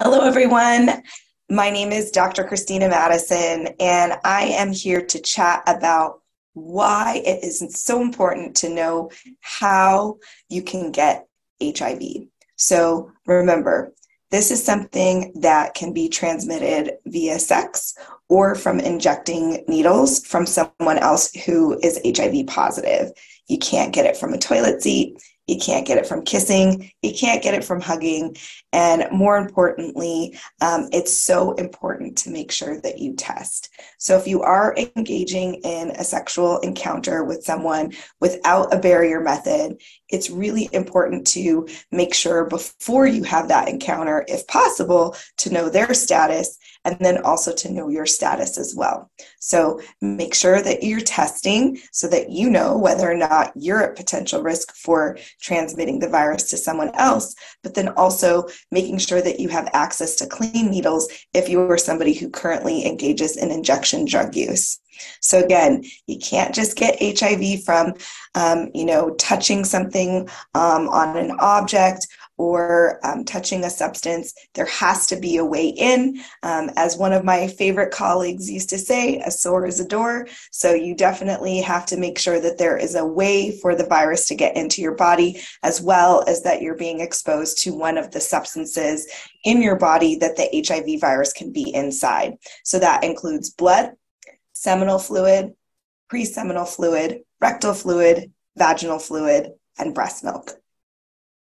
Hello, everyone. My name is Dr. Christina Madison, and I am here to chat about why it is so important to know how you can get HIV. So remember, this is something that can be transmitted via sex or from injecting needles from someone else who is HIV positive. You can't get it from a toilet seat. You can't get it from kissing. You can't get it from hugging. And more importantly, um, it's so important to make sure that you test. So if you are engaging in a sexual encounter with someone without a barrier method, it's really important to make sure before you have that encounter, if possible, to know their status and then also to know your status as well. So make sure that you're testing so that you know whether or not you're at potential risk for transmitting the virus to someone else, but then also making sure that you have access to clean needles if you are somebody who currently engages in injection drug use. So again, you can't just get HIV from, um, you know, touching something um, on an object or um, touching a substance. There has to be a way in. Um, as one of my favorite colleagues used to say, a sore is a door. So you definitely have to make sure that there is a way for the virus to get into your body, as well as that you're being exposed to one of the substances in your body that the HIV virus can be inside. So that includes blood, seminal fluid, pre seminal fluid, rectal fluid, vaginal fluid, and breast milk.